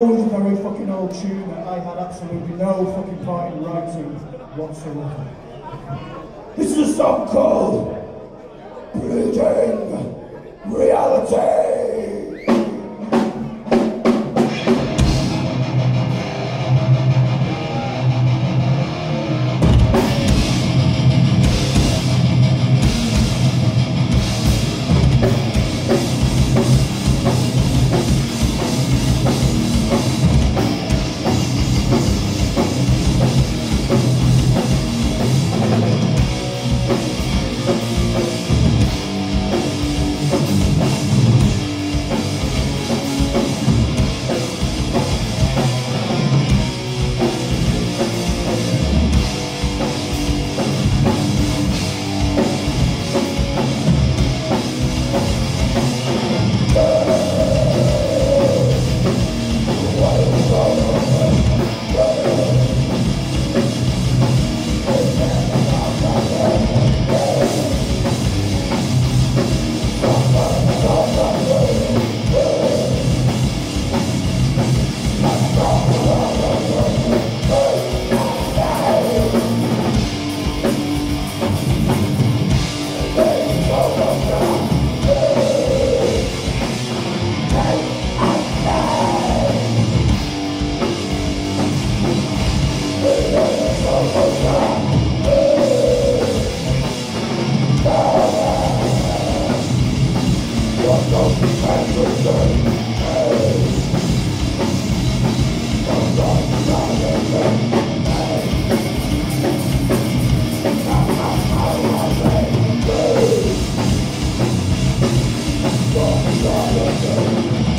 was a very fucking old tune that I had absolutely no fucking part in writing whatsoever. This is a song called Bleeding Reality. Shut up,